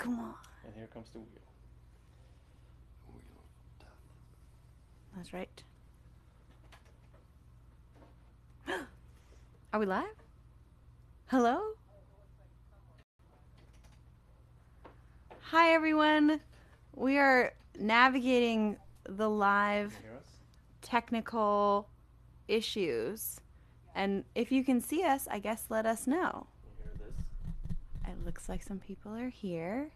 Come on. And here comes the wheel. That's right. Are we live? Hello? Hi, everyone. We are navigating the live Can you hear us? technical issues. And if you can see us, I guess let us know. Can you hear this? It looks like some people are here.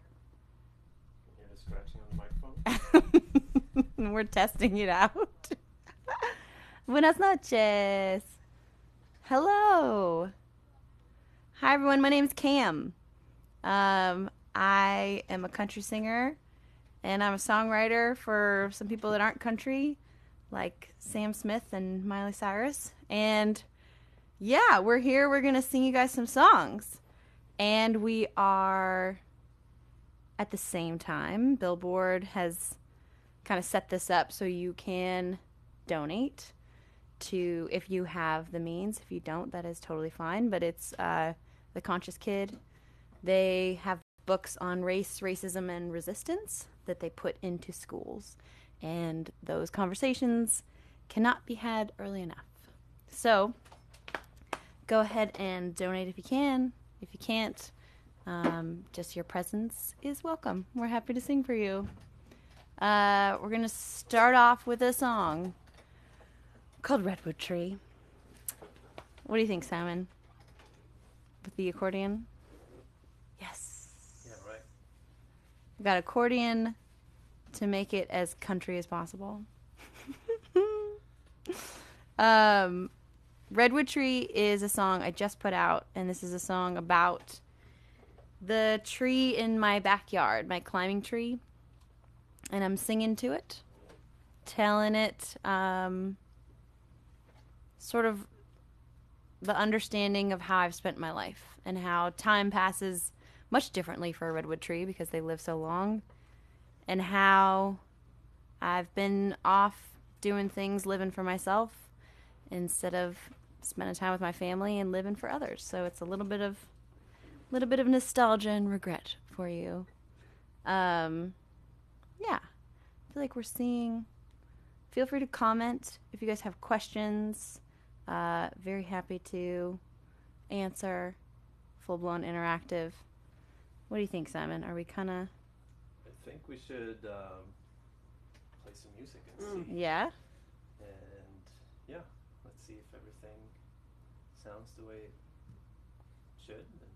Can you hear the scratching on the microphone? We're testing it out. Buenas noches. Hello. Hi, everyone. My name is Cam. Um, I am a country singer and I'm a songwriter for some people that aren't country, like Sam Smith and Miley Cyrus. And yeah, we're here. We're going to sing you guys some songs. And we are at the same time, Billboard has kind of set this up so you can donate to if you have the means. If you don't, that is totally fine. But it's uh, the Conscious Kid. They have books on race, racism, and resistance that they put into schools, and those conversations cannot be had early enough. So go ahead and donate if you can. If you can't, um, just your presence is welcome. We're happy to sing for you. Uh, we're gonna start off with a song called Redwood Tree. What do you think, Simon? With the accordion? Yes. Yeah, right. We got accordion to make it as country as possible. um, Redwood Tree is a song I just put out, and this is a song about the tree in my backyard, my climbing tree. And I'm singing to it, telling it um, sort of the understanding of how I've spent my life and how time passes much differently for a redwood tree because they live so long, and how I've been off doing things, living for myself instead of spending time with my family and living for others. So it's a little bit of little bit of nostalgia and regret for you. Um, yeah, I feel like we're seeing. Feel free to comment if you guys have questions. Uh, very happy to answer. Full blown interactive. What do you think, Simon? Are we kind of I think we should um, play some music and see. yeah? And yeah, let's see if everything sounds the way it should. And,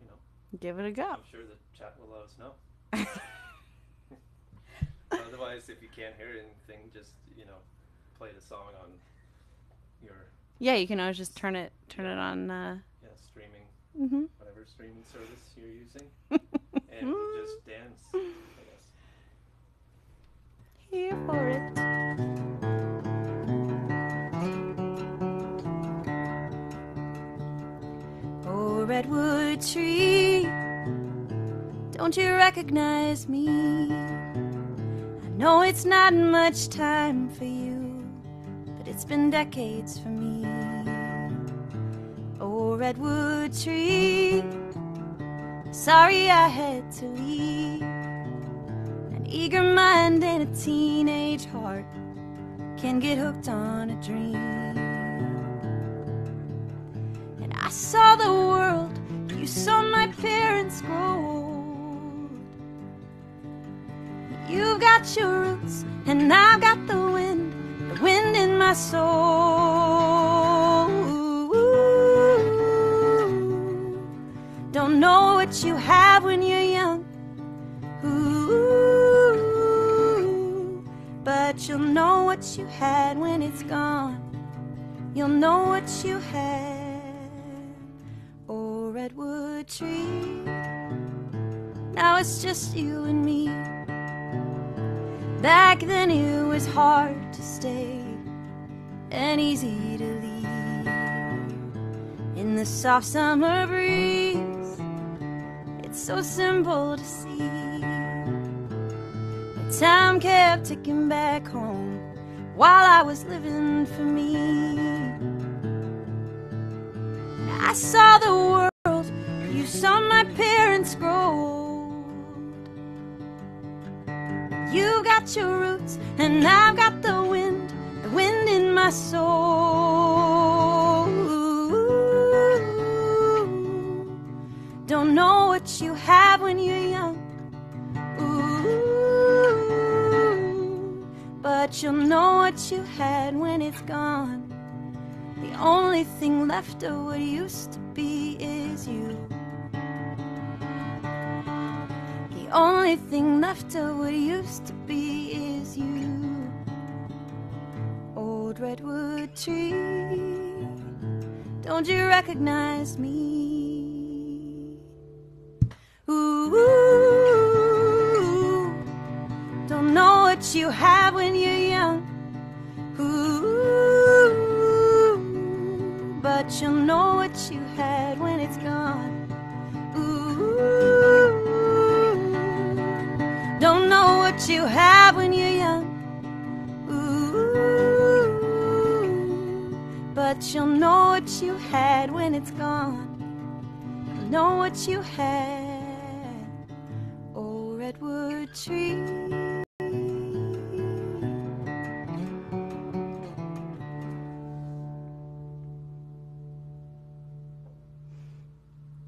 you know, Give it a go. I'm sure the chat will let us know. Otherwise, if you can't hear anything, just you know, play the song on your yeah, you can always just turn it turn it on. Uh, yeah streaming hmm whatever streaming service you're using, and we'll just dance. I guess. Here for it. Redwood tree, don't you recognize me? I know it's not much time for you, but it's been decades for me. Oh, redwood tree, sorry I had to leave. An eager mind and a teenage heart can get hooked on a dream. You saw my parents grow old. You've got your roots, and I've got the wind, the wind in my soul. Don't know what you have when you're young. But you'll know what you had when it's gone. You'll know what you had. Tree. Now it's just you and me. Back then it was hard to stay and easy to leave. In the soft summer breeze, it's so simple to see. But time kept ticking back home while I was living for me. I saw the got your roots, and I've got the wind, the wind in my soul. Don't know what you have when you're young. But you'll know what you had when it's gone. The only thing left of what used to be is you. The only thing left of what used to be tree, don't you recognize me? Ooh, don't know what you have when you're you had. Oh, redwood tree.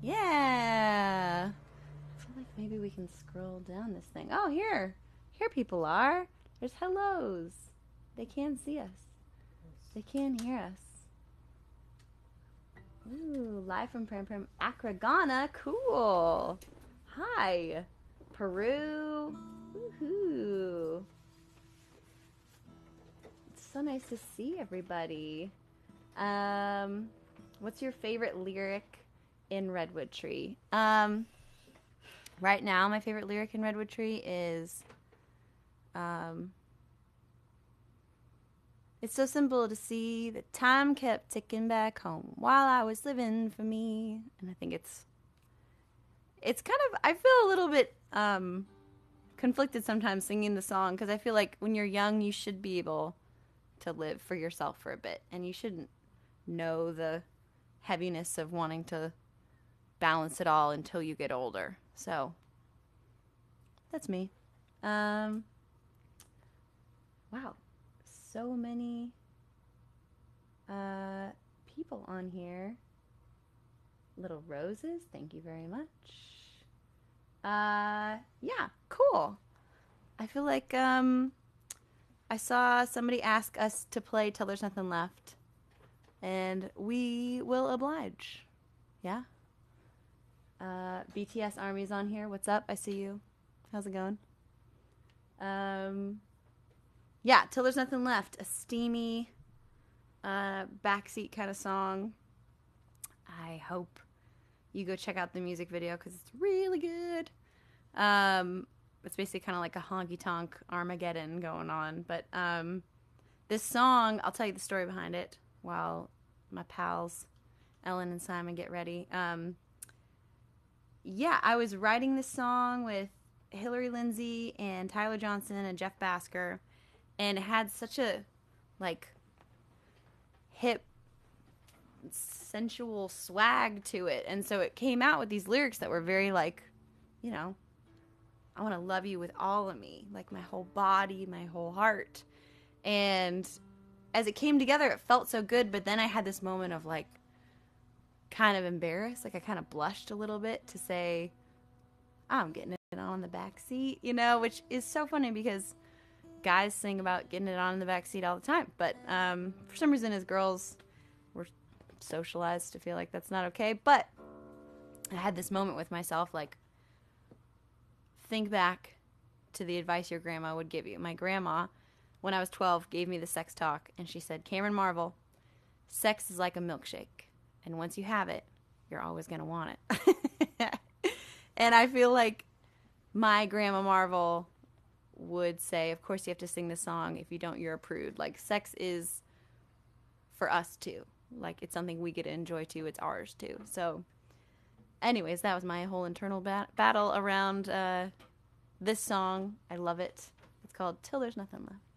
Yeah. I feel like maybe we can scroll down this thing. Oh, here. Here people are. There's hellos. They can see us. They can hear us. Ooh, live from Prampram Accra, Ghana. Cool. Hi. Peru. Woohoo. It's so nice to see everybody. Um, what's your favorite lyric in Redwood Tree? Um, right now, my favorite lyric in Redwood Tree is, um, it's so simple to see that time kept ticking back home while I was living for me. And I think it's, it's kind of, I feel a little bit, um, conflicted sometimes singing the song because I feel like when you're young, you should be able to live for yourself for a bit and you shouldn't know the heaviness of wanting to balance it all until you get older. So that's me. Um, wow, so many uh, people on here. Little roses, thank you very much. Uh, yeah, cool. I feel like um, I saw somebody ask us to play till there's nothing left, and we will oblige. Yeah. Uh, BTS Army's on here. What's up? I see you. How's it going? Um, yeah, till there's nothing left. A steamy, uh, backseat kind of song. I hope you go check out the music video because it's really good. Um, it's basically kind of like a honky tonk Armageddon going on. But um, this song, I'll tell you the story behind it while my pals Ellen and Simon get ready. Um, yeah, I was writing this song with Hillary Lindsey and Tyler Johnson and Jeff Bhasker, and it had such a like hip, sensual swag to it, and so it came out with these lyrics that were very like, you know, I want to love you with all of me, like my whole body, my whole heart, and as it came together, it felt so good. But then I had this moment of like kind of embarrassed. Like I kind of blushed a little bit to say, I'm getting it on the back seat, you know, which is so funny because guys sing about getting it on in the back seat all the time. But um, for some reason, as girls, we're socialized to feel like that's not okay. But I had this moment with myself like, think back to the advice your grandma would give you. My grandma, when I was 12, gave me the sex talk, and she said, Camaron Marvel, sex is like a milkshake and once you have it, you're always going to want it. and I feel like my grandma Marvel would say, of course you have to sing this song. If you don't, you're a prude. Like sex is for us too. Like it's something we get to enjoy too. It's ours too. So, anyways, that was my whole internal bat- battle around uh, this song. I love it. It's called Till There's Nothing Left.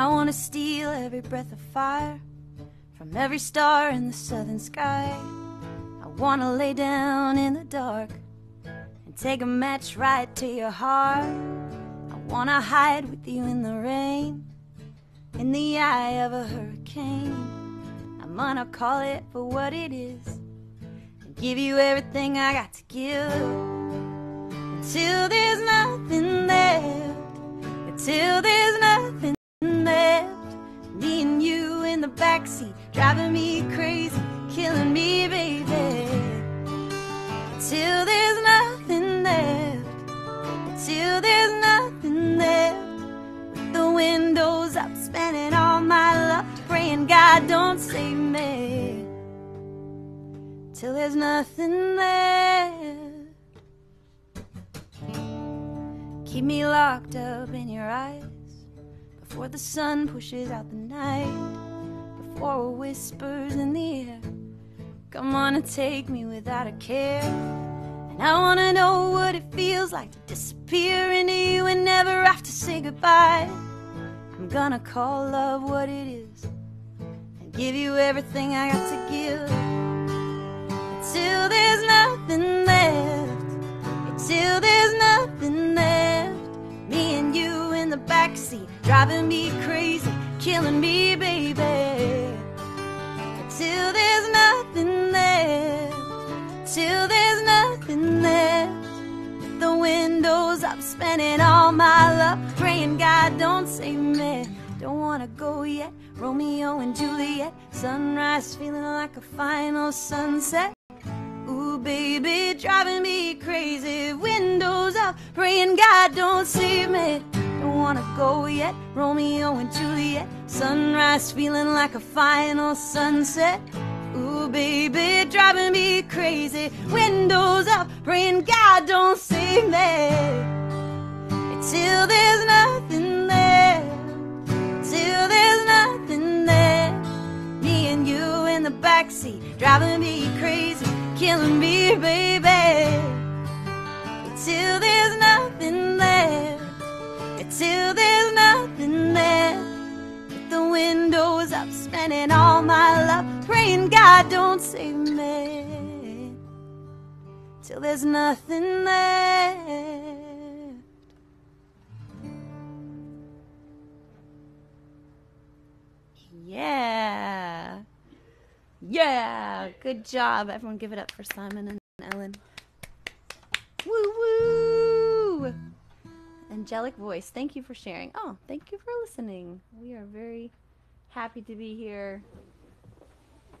I wanna steal every breath of fire from every star in the southern sky. I wanna lay down in the dark and take a match right to your heart. I wanna hide with you in the rain, in the eye of a hurricane. I'm gonna call it for what it is and give you everything I got to give until there's nothing left. Until there's nothing driving me crazy, killing me, baby. Till there's nothing left. till there's nothing left. With the windows up, spending all my love, praying God don't save me. Till there's nothing left. Keep me locked up in your eyes before the sun pushes out the night, before whispers in the air. Come on and take me without a care. And I wanna know what it feels like to disappear into you and never have to say goodbye. I'm gonna call love what it is and give you everything I got to give. Until there's nothing left. Until there's nothing left. Me and you in the backseat, driving me crazy, killing me, baby. Until there's nothing left. Till there's nothing left. The windows up, spending all my love, praying God don't save me. Don't wanna go yet. Romeo and Juliet, sunrise feeling like a final sunset. Ooh, baby, driving me crazy. Windows up, praying God don't save me. Wanna go yet. Romeo and Juliet, sunrise feeling like a final sunset. Ooh, baby, driving me crazy. Windows up, praying God don't save me. Till there's nothing left. Till there's nothing left. Me and you in the backseat, driving me crazy, killing me, baby. Till there's nothing. Till there's nothing left. With the windows up, spending all my love, praying God don't save me. Till there's nothing left. Yeah. Yeah. Good job. Everyone give it up for Simon and Ellen. Woo woo. Angelic voice. Thank you for sharing. Oh, thank you for listening. We are very happy to be here.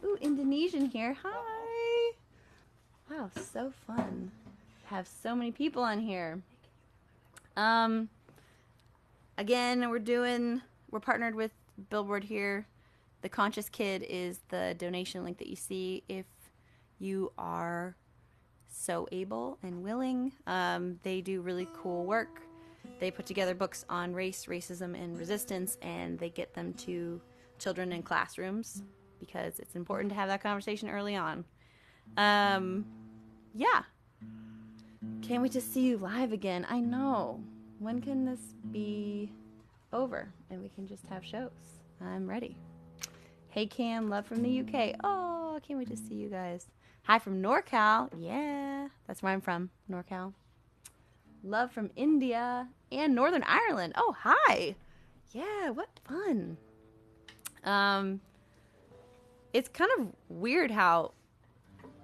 Ooh, Indonesian here. Hi. Wow, so fun. Have so many people on here. Um again, we're doing we're partnered with Billboard here. The Conscious Kid is the donation link that you see if you are so able and willing. Um, they do really cool work. They put together books on race, racism, and resistance, and they get them to children in classrooms because it's important to have that conversation early on. Um, yeah. Can't wait to see you live again. I know. When can this be over and we can just have shows? I'm ready. Hey Cam, love from the UK. Oh, can't wait to see you guys. Hi from NorCal. Yeah, that's where I'm from, NorCal. Love from India and Northern Ireland. Oh, hi. Yeah, what fun. Um, it's kind of weird how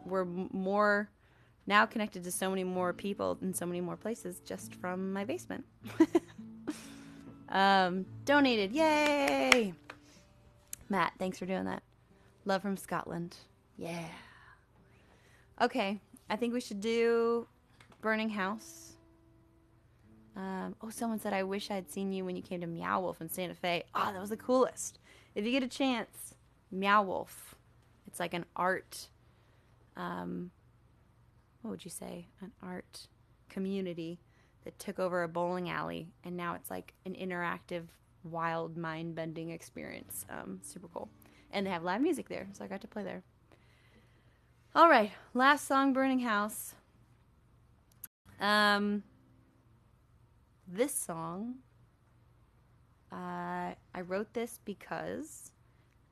we're more now connected to so many more people in so many more places just from my basement. um, donated. Yay. Matt, thanks for doing that. Love from Scotland. Yeah. Okay, I think we should do Burning House. Um, oh, someone said, I wish I'd seen you when you came to Meow Wolf in Santa Fe. Oh, that was the coolest. If you get a chance, Meow Wolf. It's like an art, um, what would you say? An art community that took over a bowling alley, and now it's like an interactive, wild, mind bending experience. Um, super cool. And they have live music there, so I got to play there. All right, last song, Burning House. Um, this song, uh, I wrote this because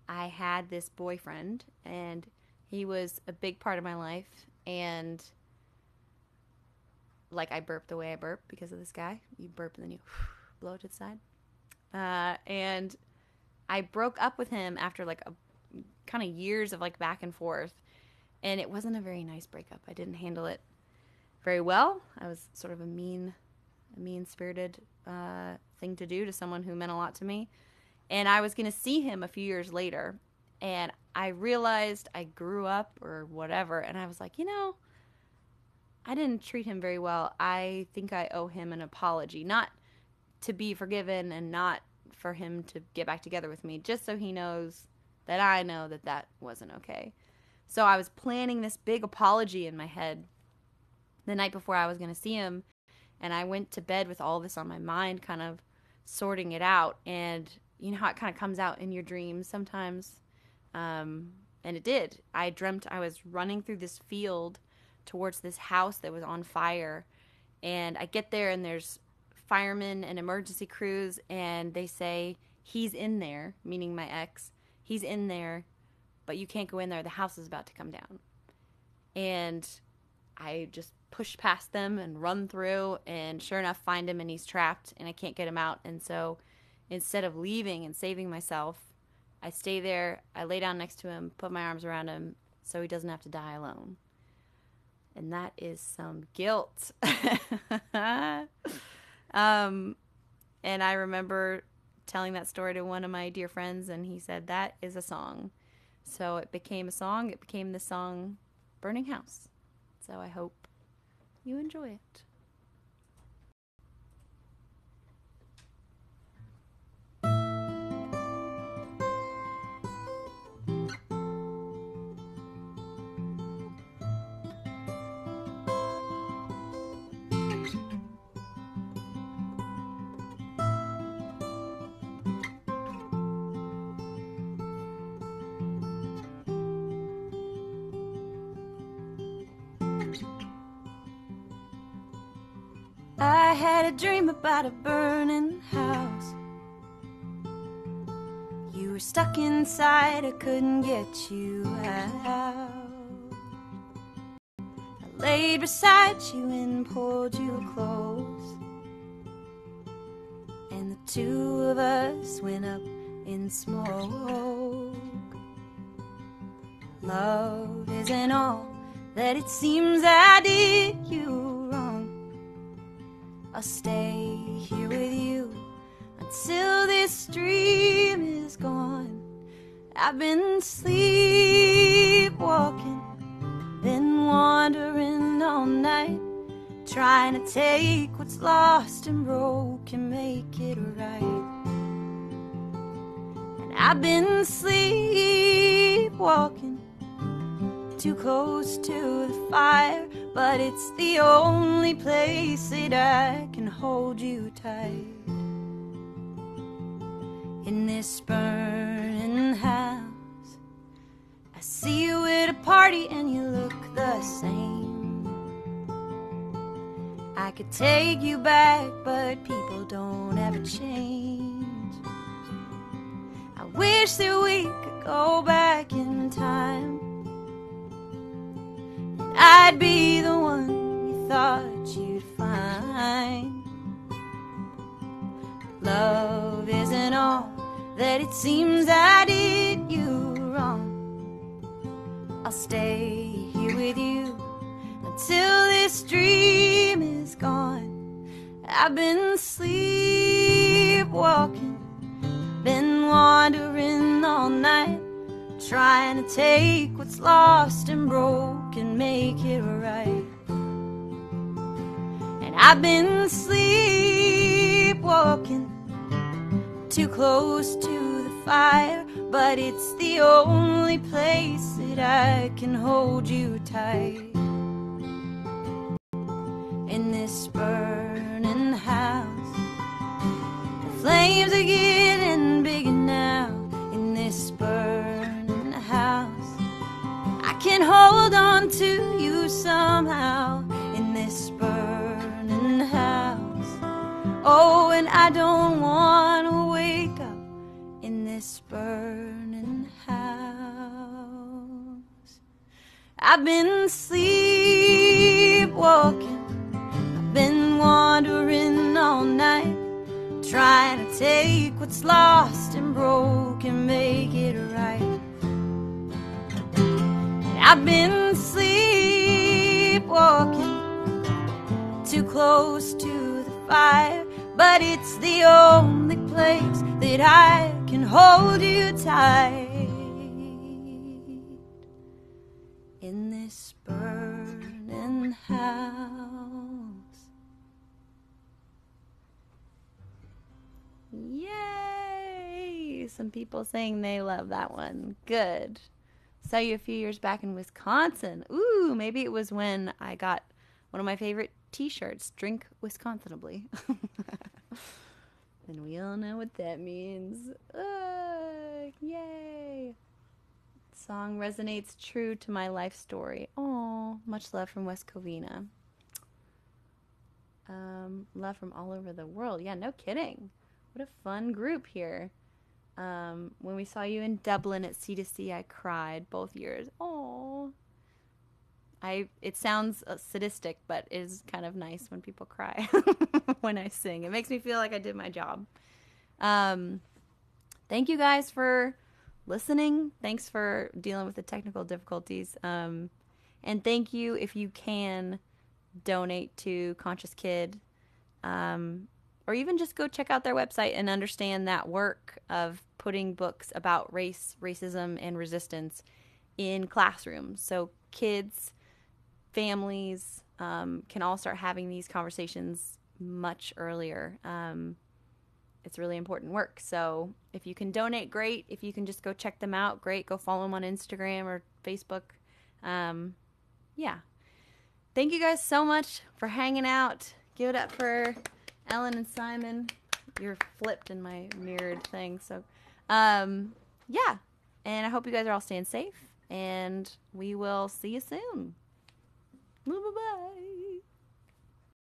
I had this boyfriend, and he was a big part of my life. And like I burp the way I burp because of this guy. You burp and then you blow it to the side. Uh, and I broke up with him after like a kind of years of like back and forth, and it wasn't a very nice breakup. I didn't handle it very well. I was sort of a mean, a mean spirited uh, thing to do to someone who meant a lot to me. And I was going to see him a few years later, and I realized I grew up or whatever, and I was like, you know, I didn't treat him very well. I think I owe him an apology, not to be forgiven and not for him to get back together with me, just so he knows that I know that that wasn't okay. So I was planning this big apology in my head the night before I was going to see him, and I went to bed with all this on my mind, kind of sorting it out. And you know how it kind of comes out in your dreams sometimes? Um, and it did. I dreamt I was running through this field towards this house that was on fire. And I get there, and there's firemen and emergency crews, and they say, He's in there, meaning my ex. He's in there, but you can't go in there. The house is about to come down. And I just push past them and run through, and sure enough, find him, and he's trapped, and I can't get him out. And so instead of leaving and saving myself, I stay there. I lay down next to him, put my arms around him so he doesn't have to die alone and that is some guilt. um, and I remember telling that story to one of my dear friends, and he said, That is a song. So it became a song. It became the song Burning House. So I hope you enjoy it. I had a dream about a burning house. You were stuck inside, I couldn't get you out. I laid beside you and pulled you close. And the two of us went up in smoke. Love isn't all that it seems I did you wrong. I'll stay here with you until this dream is gone. I've been sleepwalking, been wandering all night, trying to take what's lost and broken, make it right. And I've been sleepwalking too close to the fire, but it's the only place that I can hold you tight. In this burning house, I see you at a party and you look the same. I could take you back, but people don't ever change. I wish that we could go back in time. I'd be the one you thought you'd find. Love isn't all that it seems I did you wrong. I'll stay here with you until this dream is gone. I've been sleepwalking, been wandering all night, trying to take what's lost and broken, make it right. And I've been sleepwalking too close to the fire, but it's the only place that I can hold you tight. To you somehow. In this burning house, oh, and I don't want to wake up in this burning house. I've been sleepwalking, I've been wandering all night, trying to take what's lost and broken, make it right. I've been close to the fire, but it's the only place that I can hold you tight. In this burning house. Yay! Some people saying they love that one. Good. Saw you a few years back in Wisconsin. Ooh, maybe it was when I got one of my favorite t-shirts, Drink Wisconsinably. and we all know what that means. Uh, yay! Song resonates true to my life story. Oh, much love from West Covina. Um, love from all over the world. Yeah, no kidding. What a fun group here. Um, when we saw you in Dublin at C2C, I cried both years. Oh, I. It sounds uh, sadistic, but it is kind of nice when people cry when I sing. It makes me feel like I did my job. Um, thank you guys for listening. Thanks for dealing with the technical difficulties. Um, and thank you if you can donate to Conscious Kid. Um, or even just go check out their website and understand that work of putting books about race, racism, and resistance in classrooms. So kids, families um, can all start having these conversations much earlier. Um, it's really important work. So if you can donate, great. If you can just go check them out, great. Go follow them on Instagram or Facebook. Um, yeah. Thank you guys so much for hanging out. Give it up for Ellen and Simon. You're flipped in my mirrored thing. So, um, yeah. And I hope you guys are all staying safe. And we will see you soon. Bye bye.